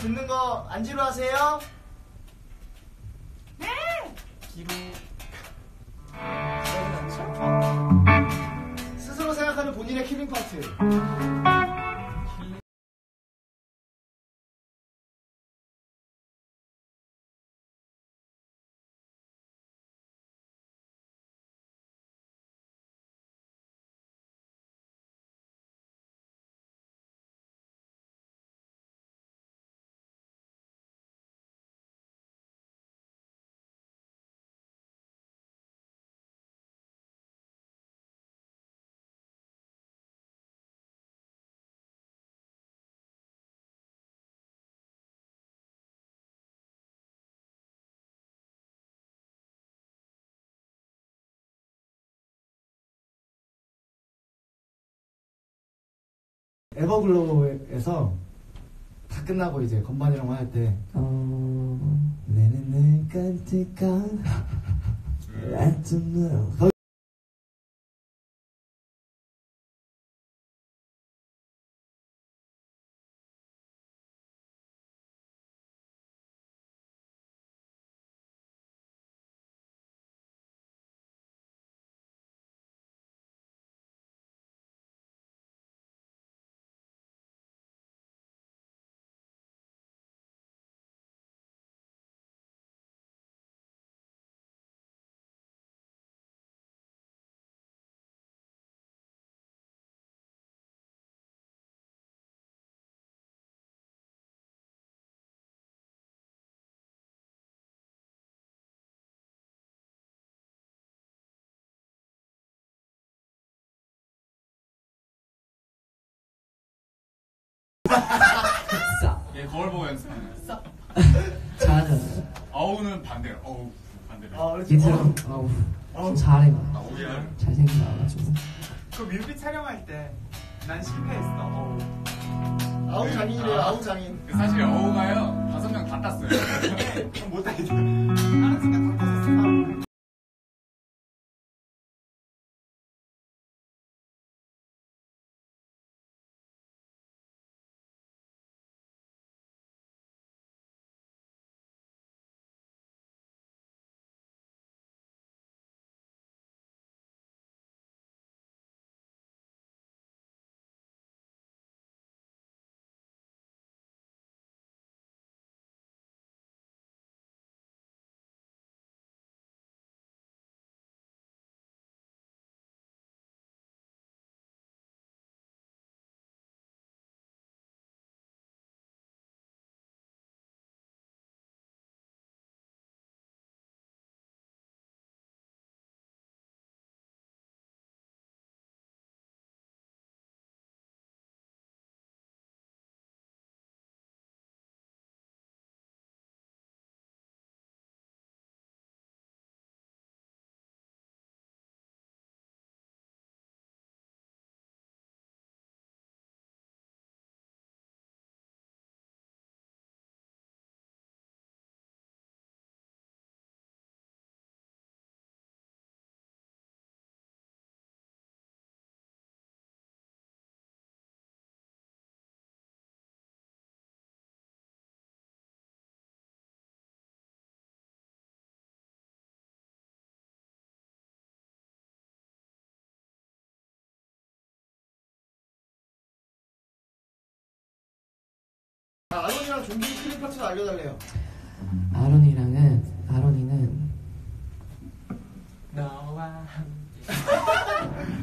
듣는 거 안 지루하세요? 기분 스스로 생각하는 본인의 킬링 파트. 에버글로우에서 다 끝나고 이제 건반이랑 할 때 어... 내는 늘 깜찍한 라트너 싸. 얘 거울 보고 연습하는 거야. 잘하잖아. 어우는 반대로. 어우 반대로. 아 그렇지 어. 어우 잘해. 아, 오히려. 잘생긴 나와가지고. 그 뮤비 촬영할 때 난 실패했어. 어우. 아우 장인이래요 아우 장인 그 사실 어우가요 다섯 명 다 땄어요. 못하겠다. 하는 순간 다 터졌어. 아, 아론이랑 종기 킬링 파트도 알려달래요 아론이랑은 아론이는 너와 함께.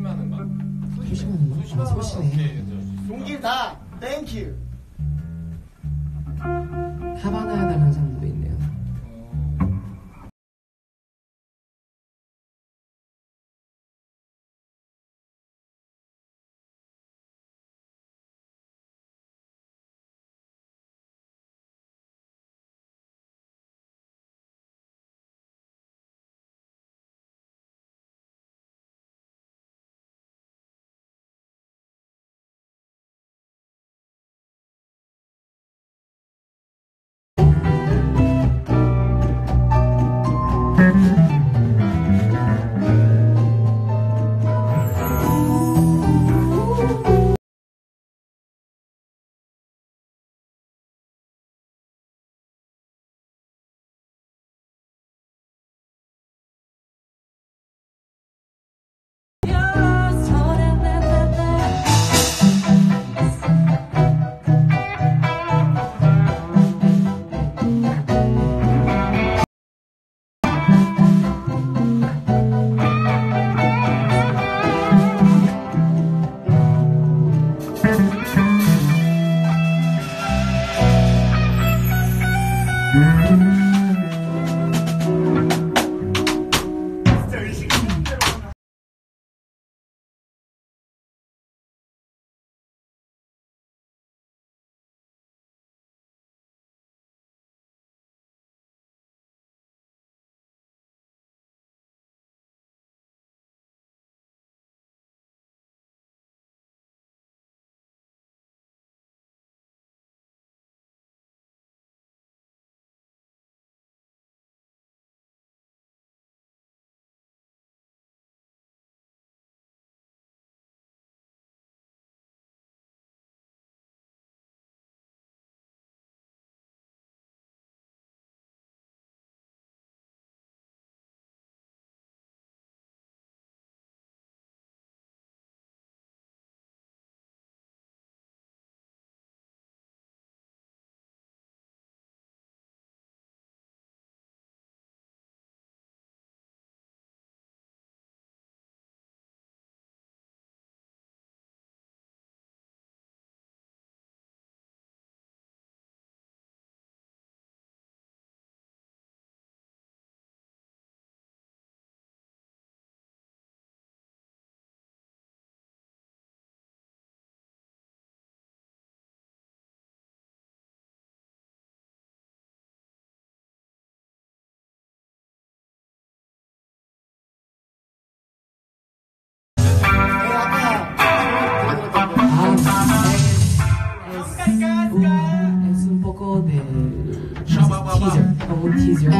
소심한 음악. 소심한 음악? 아, 소심해. 용기 다 땡큐 하바나에 달한 상도 있네 teaser, como un teaser.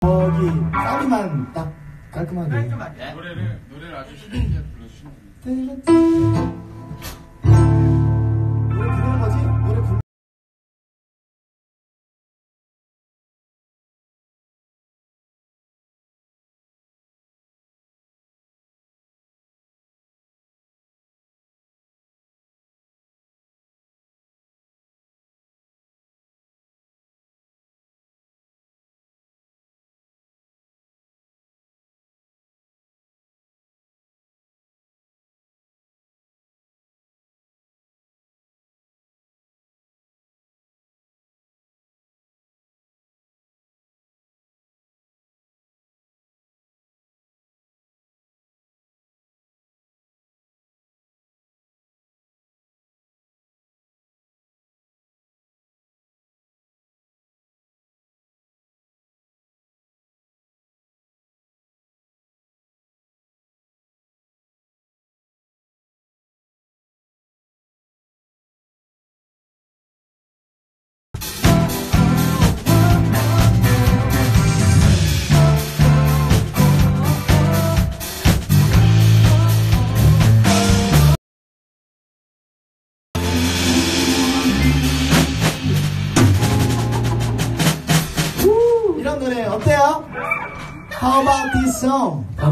거기 사운드만 딱 깔끔하게. 깔끔하게 노래를 노래를 아주 쉽게 불러주시면 됩니다.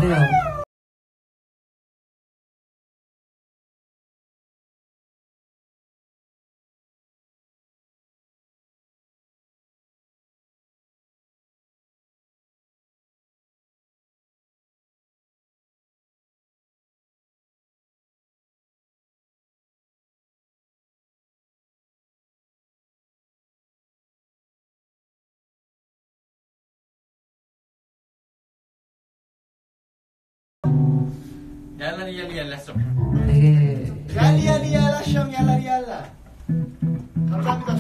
Bonneville. 얄라리 얄리 얄라성. 되게 얄리 얄리 얄라 형 얄라리얄라 감사합니다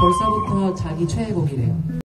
벌써부터 자기 최애곡이래요.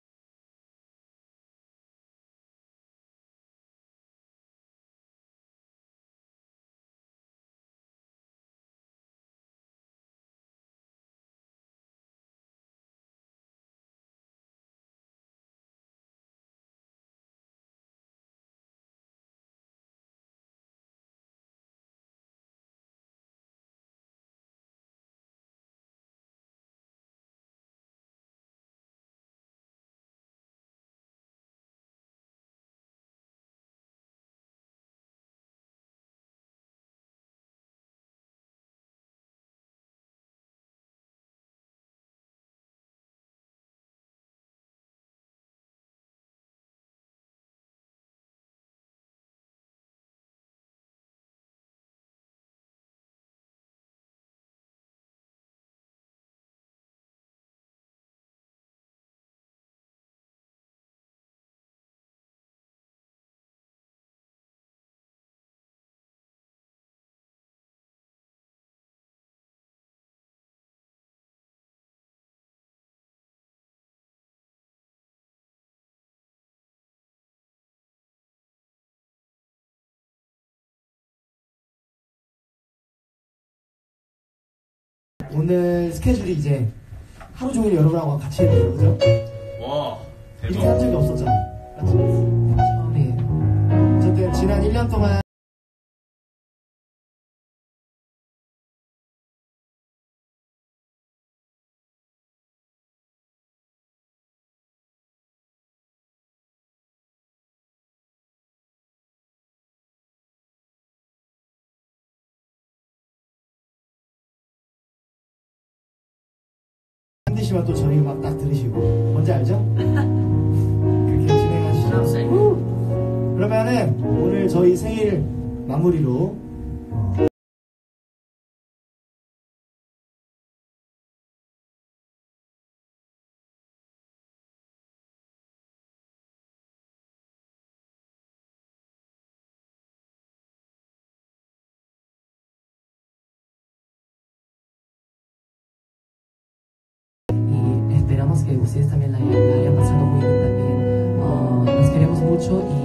오늘 스케줄이 이제 하루 종일 여러분하고 같이 해요, 그죠? 와, 이렇게 한 대박. 적이 없었잖아. 맞지? 처음이에요. 어쨌든 지난 1년 동안 씨만 또 저희 막딱 들으시고 뭔지 알죠? 그렇게 진행하시죠. 그러면은 오늘 저희 생일 마무리로 ustedes también la, la hayan pasado muy bien también. Oh, nos queremos mucho y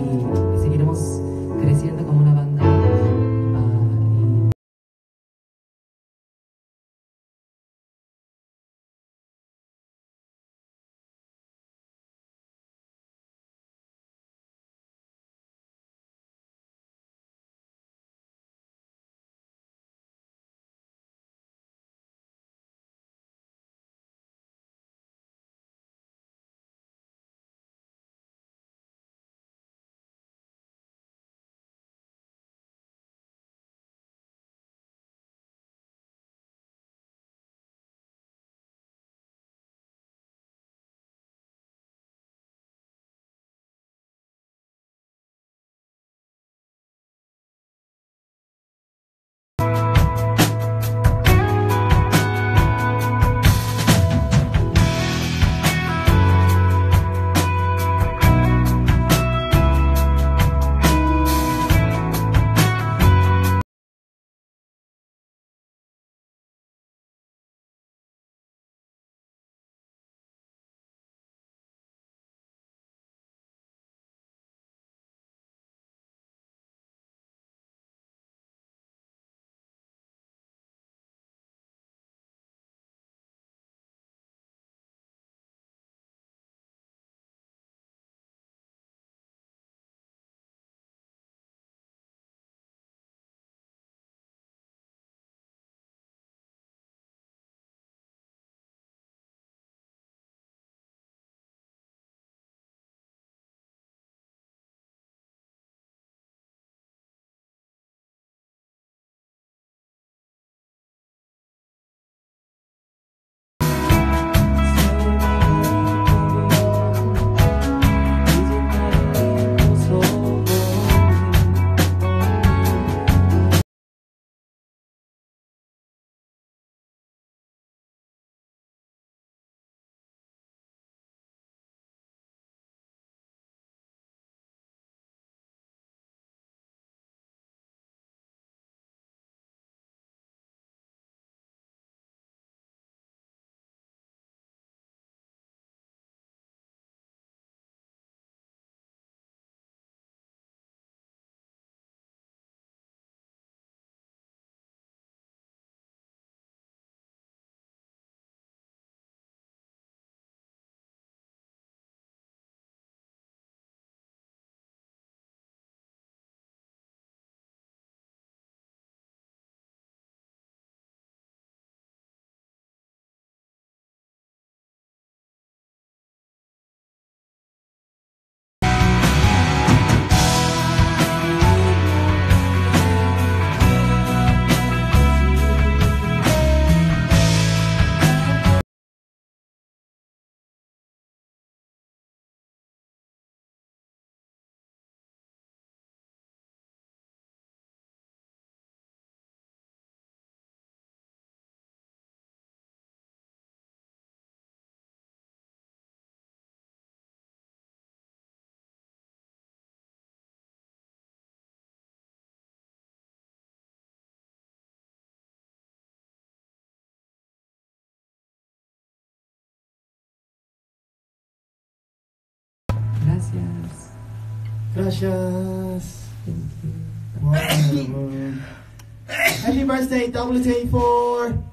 Gracias. Gracias. Thank you. 고마워요, 여러분. Happy birthday, WT4!